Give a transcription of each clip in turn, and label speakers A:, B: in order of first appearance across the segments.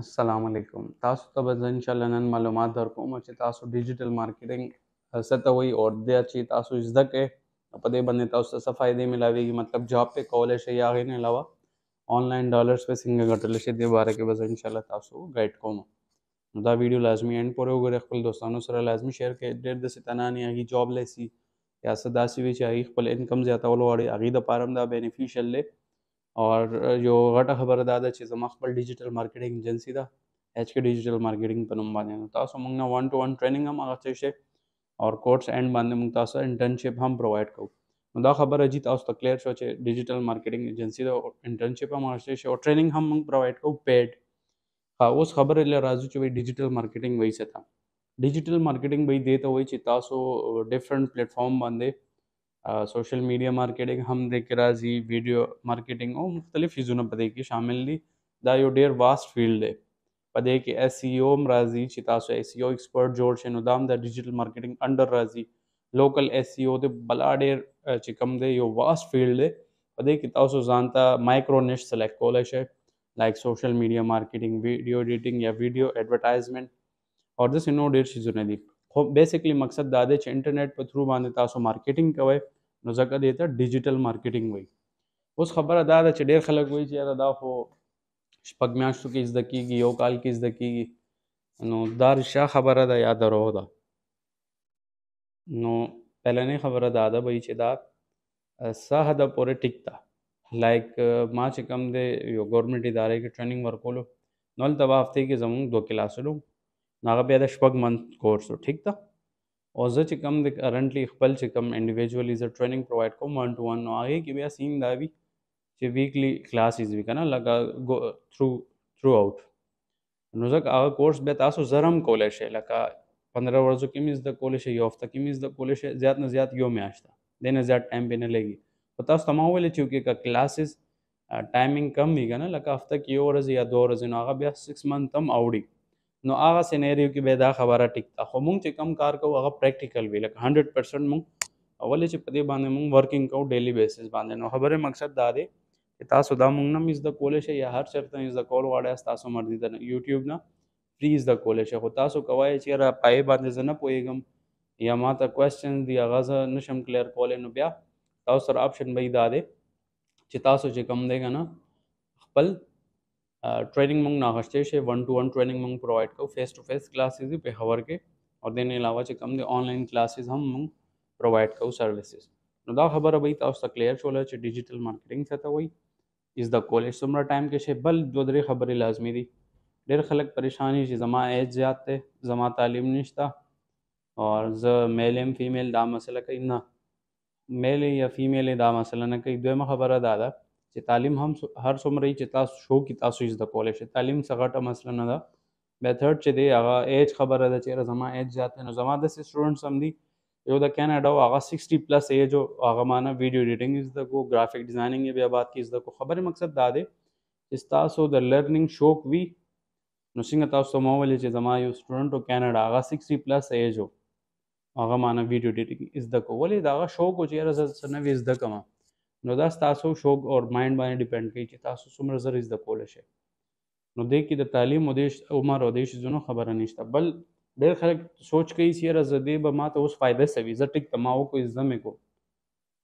A: السلام علیکم تاسو ته به ان شاء الله نن معلومات درکوم چې تاسو ډیجیټل مارکیټینګ څه ته وایي او دا چې تاسو زده کړئ په دې باندې تاسو ته څه فائدې ملاويږي مطلب جاب ته کولای شئ یا غي نه علاوه آنلاین ډالرز په څنګه ګټل شي د باره کې بس ان شاء الله تاسو ګایډ کوم نو دا ویډیو لازمی اند پورې وګورئ خپل دوستانو سره لازمی شیر کړئ ډېر د ستنان یا غي جاب لیسی یا صدا سی وی چې غي خپل انکم زیاتول غواړي غي د پارم دا بینیفیشل له او یو غټه خبره دا ده چې زما خپل ډیجیټل مارکیټینګ ایجنسی ده ایچ کې ډیجیټل مارکیټینګ په نوم باندې نو تاسو موږ نه وان ټو وان ټریننګ هم هغه څه شي او کورس اینډ باندې موږ تاسو انټرنشپ هم پروواید کوو نو دا خبره جی تاسو ته کلیر شو چې ډیجیټل مارکیټینګ ایجنسی ده انټرنشپ هم هغه څه شي او ټریننګ هم موږ پروواید کوو پیډ ها اوس خبره لې راځو چې ډیجیټل مارکیټینګ وایي څه ته ډیجیټل مارکیټینګ به دې ته وایي چې تاسو ډیفرنٹ پلیټ فارم باندې سوشل میډیا مارکیټینګ هم د کې راځي ویډیو مارکیټینګ او مختلف چیزونه په دې کې شامل دي دا یو ډیر واست فیلډ دی په دې کې ایس ای او هم راځي چې تاسو ایس ای او ایکسپرت جوړ شئ نو دا هم د ډیجیټل مارکیټینګ انډر راځي لوکل ایس ای او د بلا ډیر چې کوم دی یو واست فیلډ دی په دې کې تاسو ځان ته مایکرو نش سلیکټ کولای شئ لایک سوشل میډیا مارکیټینګ ویډیو ایډیټینګ یا ویډیو ایډورټایزمنټ او داسې نور ډېر څیزونه دي خو بیسیکلی مقصد دا دی چې انټرنیټ په تھرو باندې تاسو مارکیټینګ کوئ نو ځکه دې ته ډیجیټل مارکیټینګ وایي اوس خبره دا ده چې ډېر خلک وایي چې یاره دا خو شپږ میاشتو کې زده کېږي یو کال کې زده کېږي نو دا رښتیا خبره ده یا دروغ ده نو پهلنۍ خبره دا ده بهیي چې دا څه حد پورې ټیک ده لایک ما چې کوم دی یو ګورنمنټ ادارې کې ټریننګ ورکولو نو هلته به هفتې کې زمونږ دوه کلاسونه وو نو هغه بیا د شپږ منت کورس و ټیک ده او زه چې کوم د کرنټلی خپل چې کوم انډیویجولی زه ټریننګ پرووایډ کوم ون ټو ون نو هغې کې بیا سین دا وي چې ویکلی کلاسز وي که نه لکه ګو تھرو تھرو آوټ نو ځکه هغه کورس به تاسو زرم کولای شئ لکه 15 ورځو کې مې زده کولای شئ یو هفته کې مې زده کولای شئ زیات نه زیات یو میاشت دی نه زیات ټایم به نه لګي په تاسو ته ما وویل چې کې کا کلاسز ټایمینګ کم وي کنه لکه هفته کې یو ورځ یا دوه ورځې نو هغه بیا 6 منت هم اوړي نو هغه سینریو کې به دا خبره ټیک تا خو مونږ چې کم کار کوو هغه پریکټیکل وي لکه 100% مونږ اول چې په دې باندې مونږ ورکینګ کوو ډیلی بیسس باندې نو خبره مقصد دا دی چې تاسو دا مونږ نه مزده کولی شئ یا هر چېرته نه زده کول غواړئ ستاسو مرضي ده یوټیوب نه فري زده کولی شئ خو تاسو کوای چېرې په هغې باندې زه نه پوهېږم یا ما ته کوېسچنز دي هغه زه نه شم کلیر کولی نو بیا تاسو سره آپشن به دا دی چې تاسو چې کوم دی که نه خپل ټریننګ مونږ نه اخستې شي ون ټو ون ټریننګ مونږ پرووایډ کوو فیس ټو فیس کلاسز په خبر کې او د نه علاوه چې کم دي آنلاین کلاسز هم مونږ پرووایډ کوو سرویسز نو دا خبره به تاسو ته کلیر شول چې ډیجیټل مارکیټینګ څه ته وایي از د کولې څومره ټایم کې شي بل دوه درې خبرې لازمي دي ډېر خلک پریشانی چې زما ایج زیات دی زما تعلیم نشته او زه میل یم فیمیل دا مسله کوي نه میل یا فیمیل دا مسله نه کوي دویمه خبره دا ده چې تعلیم هم هر څومره چې تاسو شو کې تاسو یې زده کولی شئ تعلیم څه غټه مسله نه ده بیا تھرډ چې دی هغه ایج خبره ده چېرې زما ایج زیات دی نو زما داسې سټوډنټس هم دي یو د کینیډا او هغه سکسټي پلس ایج او هغه ما نه ویډیو ایډیټینګ یې زده کو ګرافیک ډیزایننګ یې بیا بعد کې زده کو خبرې مقصد دا دی چې ستاسو د لرننګ شوق وي نو څنګه تاسو ته مو وویل چې زما یو سټوډنټ او کینیډا هغه سکسټي پلس ایج و هغه معنی ویډیو ایډیټینګ زده کو ولې دا هغه شوق و چې یاره زه څه نوي زده کوم نو دا ستاسو شوق او مایند باندې ډیپند کوي چې تاسو څومره زر زده کول شي نو دې کې د تعلیم او دیش عمر او دیش زونو خبره نشته بل ډېر خلک سوچ کوي چې یاره زه دې به ما ته اوس فایده سوي زه ټیک ته ما وکړو زده مې کو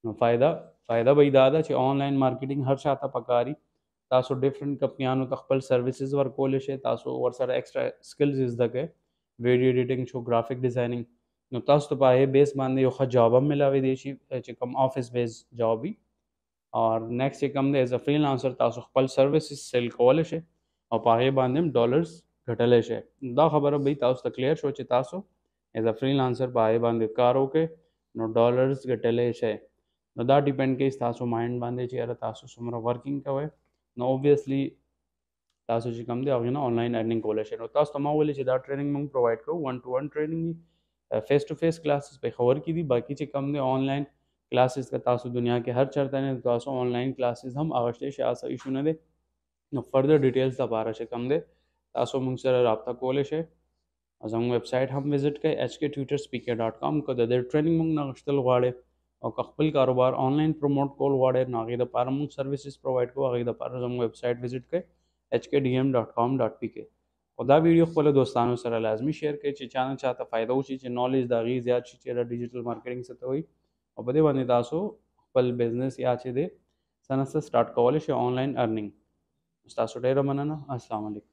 A: نو فائدہ فائدہ به دا ده چې آنلاین مارکیټینګ هر چا ته پکاري تاسو ډیفرنٹ کمپنیانو ته خپل سرویسز ورکول شي تاسو ورسره ایکسترا سکلز زده کړئ ویډیو ایډیټینګ شو ګرافیک ډیزاینینګ نو تاسو ته په بیس باندې یو ښه جاب هم ملاوي دی شي چې کوم آفس بیس جاب وي او نیکسټ چې کوم دی ایز ا فریلانسر تاسو خپل سرویسز سیل کول شي او په هغه باندې هم ډالرز ګټلی شي دا خبره به تاسو ته کلیر شو چې تاسو ایز ا فریلانسر په هغه باندې کار وکړي نو ډالرز ګټلې شي نو دا ډیپند کوي تاسو مایند باندې چې اره تاسو څومره ورکینګ کوئ نو اوبویسلی تاسو چې کوم دی هغه نه انلاین ارنینګ کولای شئ نو تاسو ته ما ویل چې دا ټریننګ موږ پروواید کوو ون ټو ون ټریننګ فیس ټو فیس کلاسز په خبر کې دي باقي چې کوم دی انلاین کلاسز که تاسو دنیا کې هر چرته نه تاسو انلاین کلاسز هم اغشته شي اسه ایشو نه دی نو فردر ډیټیلز لپاره چې کوم دی تاسو موږ سره رابطه کولای شئ او زموږ ویب سایټ هم وزټ کړئ hktutorspeaker.com که د دې ټریننګ موږ نه غشتل غواړئ او که خپل کاروبار آنلاین پروموټ کول غواړئ نو هغې دپاره موږ سرویسز پرووایډ کوو هغې دپاره زموږ ویب سایټ وزټ کړئ hkdm.com.pk او دا ویډیو خپل دوستانو سره لازمی شیر کړئ چې چا نه چاته فایده وشي چې نالج د هغې زیات شي چې د ډیجیټل مارکیټینګ څه ته وایي او په دې باندې تاسو خپل بزنس یا چې دی څه نه څه سټارټ کولی شئ آنلاین ارنینګ ستاسو ډېره مننه السلام علیکم